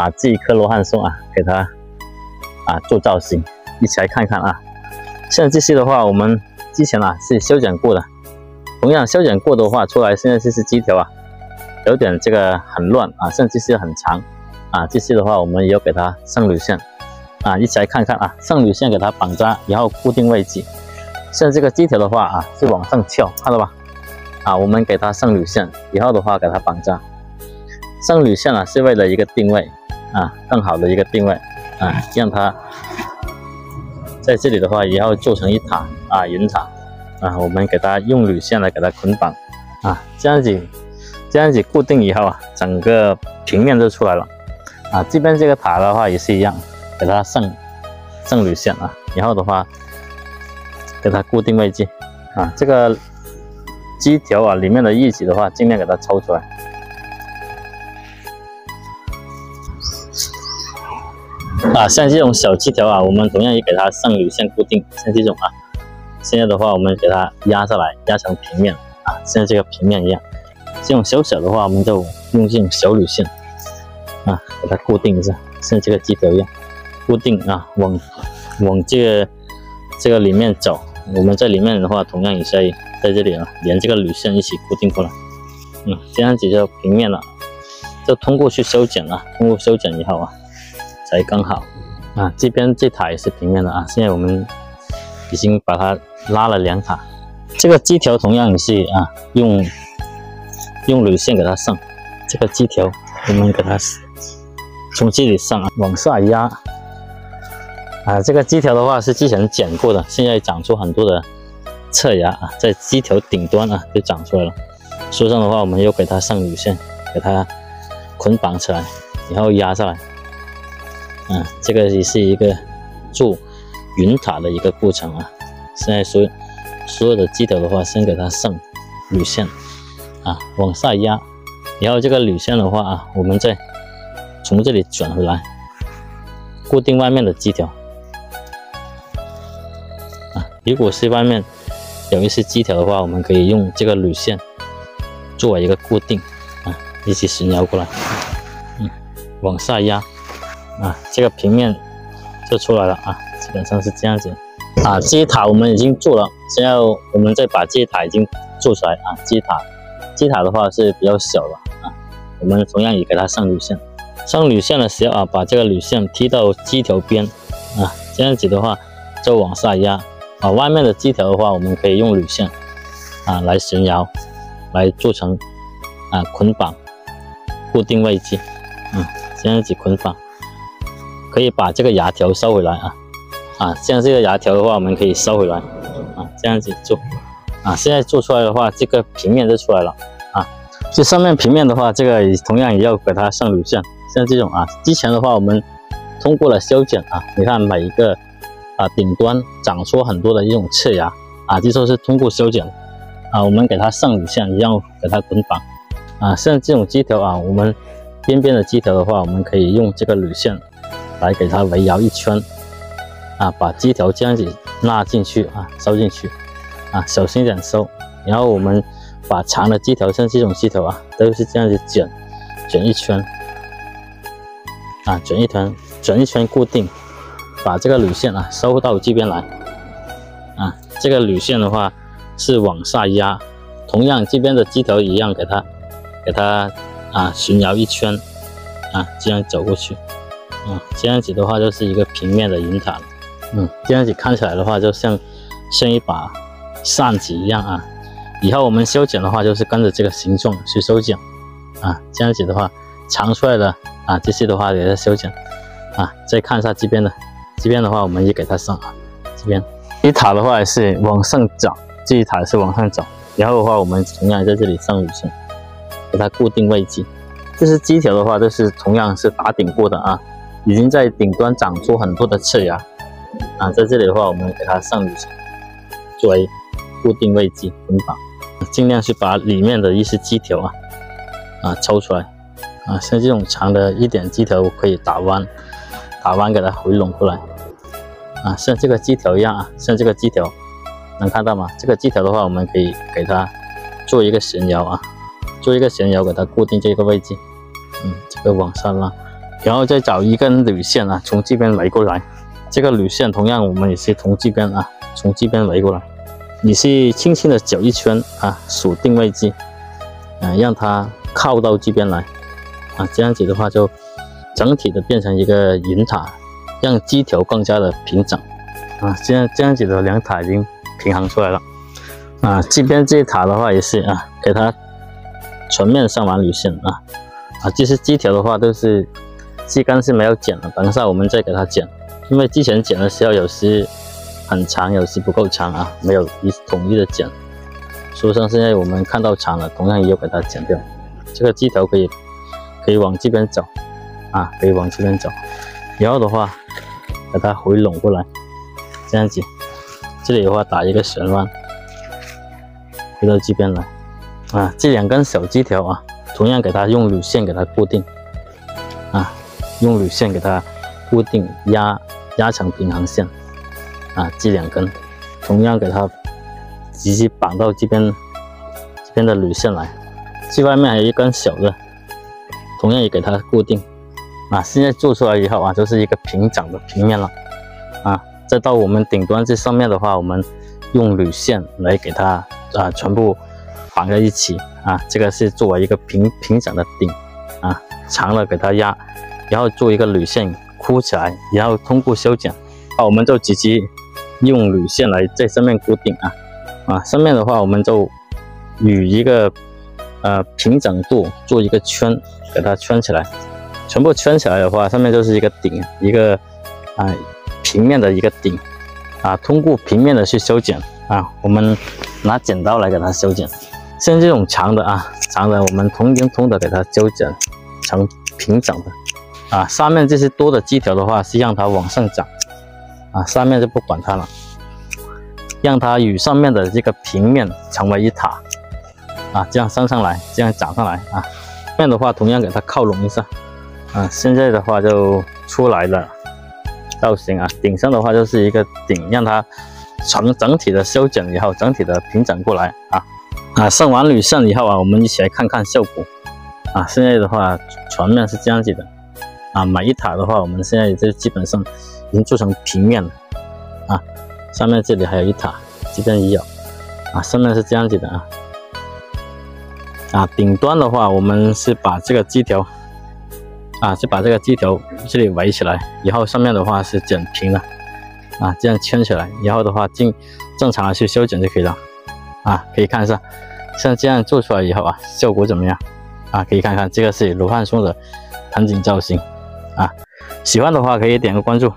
把这一棵罗汉松啊，给它啊做造型，一起来看看啊。像这些的话，我们之前啊是修剪过的，同样修剪过的话出来，现在这些枝条啊，有点这个很乱啊，像这些很长啊。这些的话，我们也要给它上铝线啊，一起来看看啊，上铝线给它绑扎，然后固定位置。像这个枝条的话啊，是往上翘，看到吧？啊，我们给它上铝线，以后的话给它绑扎。上铝线啊，是为了一个定位啊，更好的一个定位啊，让它在这里的话，也要做成一塔啊，云塔啊。我们给它用铝线来给它捆绑啊，这样子，这样子固定以后啊，整个平面就出来了啊。这边这个塔的话也是一样，给它上上铝线啊，然后的话给它固定位置啊。这个机条啊里面的液体的话，尽量给它抽出来。啊，像这种小枝条啊，我们同样也给它上铝线固定。像这种啊，现在的话我们给它压下来，压成平面啊，像这个平面一样。这种小小的话，我们就用这种小铝线啊，给它固定一下，像这个枝条一样固定啊，往往这个这个里面走。我们在里面的话，同样也是在这里啊，连这个铝线一起固定过来。嗯，这样子就平面了，就通过去修剪了，通过修剪以后啊。才刚好啊，这边这塔也是平面的啊。现在我们已经把它拉了两塔，这个机条同样也是啊，用用铝线给它上。这个机条我们给它从这里上啊，往下压啊。这个机条的话是之前剪过的，现在长出很多的侧芽啊，在机条顶端啊就长出来了。树上的话，我们又给它上铝线，给它捆绑起来，然后压下来。啊，这个也是一个做云塔的一个过程啊。现在所所有的机头的话，先给它上铝线啊，往下压，然后这个铝线的话啊，我们再从这里转回来，固定外面的机条啊。如果是外面有一些机条的话，我们可以用这个铝线作为一个固定啊，一起绳摇过来，嗯，往下压。啊，这个平面就出来了啊，基本上是这样子啊。这些塔我们已经做了，现在我们再把这些塔已经做出来啊。机塔，机塔的话是比较小的啊，我们同样也给它上铝线。上铝线的时候啊，把这个铝线踢到机条边啊，这样子的话就往下压啊。外面的机条的话，我们可以用铝线啊来悬摇，来做成啊捆绑固定位置啊，这样子捆绑。可以把这个牙条收回来啊，啊，像这个牙条的话，我们可以收回来啊，这样子做啊。现在做出来的话，这个平面就出来了啊。这上面平面的话，这个同样也要给它上铝线，像这种啊。之前的话，我们通过了修剪啊，你看每一个啊顶端长出很多的一种侧芽啊，这都是通过修剪啊。我们给它上铝线，一样给它捆绑啊。像这种机条啊，我们边边的机条的话，我们可以用这个铝线。来给它围绕一圈，啊，把机条这样子拉进去啊，收进去，啊，小心点收。然后我们把长的机条，像这种机条啊，都是这样子卷，卷一圈，啊，卷一圈，卷一圈固定，把这个铝线啊收到这边来，啊，这个铝线的话是往下压，同样这边的机条一样，给它，给它啊巡摇一圈，啊，这样走过去。嗯，这样子的话就是一个平面的云塔了。嗯，这样子看起来的话，就像像一把扇子一样啊。以后我们修剪的话，就是跟着这个形状去修剪啊。这样子的话，长出来的啊这些的话给它修剪啊。再看一下这边的，这边的话我们也给它上啊。这边一塔的话也是往上走，这一塔是往上走。然后的话，我们同样在这里上五线，给它固定位置。这是机条的话，都是同样是打顶过的啊。已经在顶端长出很多的刺芽啊，在这里的话，我们给它上一层作为固定位置捆绑，尽量去把里面的一些机条啊啊抽出来啊，像这种长的一点机条可以打弯，打弯给它回拢过来啊，像这个机条一样啊，像这个机条能看到吗？这个机条的话，我们可以给它做一个悬摇啊，做一个悬摇给它固定这个位置，嗯，这个往上拉。然后再找一根铝线啊，从这边围过来。这个铝线同样我们也是从这边啊，从这边围过来。你是轻轻的搅一圈啊，锁定位置，啊，让它靠到这边来啊，这样子的话就整体的变成一个银塔，让机条更加的平整啊。这样这样子的两塔已经平衡出来了啊。这边这塔的话也是啊，给它全面上完铝线啊啊，这些机条的话都是。机杆是没有剪的，等一下我们再给它剪，因为之前剪的时候有时很长，有时不够长啊，没有一统一的剪。所以说现在我们看到长了，同样也要给它剪掉。这个机头可以可以往这边走啊，可以往这边走。然后的话，把它回拢过来，这样子。这里的话打一个旋弯，回到这边来啊。这两根小枝条啊，同样给它用铝线给它固定。用铝线给它固定压压成平衡线啊，这两根同样给它直接绑到这边这边的铝线来，这外面还有一根小的，同样也给它固定啊。现在做出来以后啊，就是一个平整的平面了啊。再到我们顶端这上面的话，我们用铝线来给它啊全部绑在一起啊，这个是作为一个平平整的顶啊，长了给它压。然后做一个铝线箍起来，然后通过修剪，啊，我们就直接用铝线来在上面固定啊，啊，上面的话我们就与一个呃平整度做一个圈，给它圈起来，全部圈起来的话，上面就是一个顶，一个啊平面的一个顶，啊，通过平面的去修剪啊，我们拿剪刀来给它修剪，像这种长的啊，长的我们通经通的给它修剪成平整的。啊，上面这些多的枝条的话是让它往上长，啊，上面就不管它了，让它与上面的这个平面成为一塔，啊，这样升上来，这样长上来啊，面的话同样给它靠拢一下，啊，现在的话就出来了造型啊，顶上的话就是一个顶，让它成整体的修剪以后，整体的平整过来啊，啊，上完铝线以后啊，我们一起来看看效果，啊，现在的话全面是这样子的。啊，每一塔的话，我们现在就基本上已经做成平面了啊。上面这里还有一塔，这边也有啊。上面是这样子的啊。啊，顶端的话，我们是把这个机条啊，是把这个机条这里围起来，以后上面的话是剪平了啊，这样圈起来，然后的话正正常的去修剪就可以了啊。可以看一下，像这样做出来以后啊，效果怎么样啊？可以看看，这个是罗汉松的盆景造型。啊，喜欢的话可以点个关注。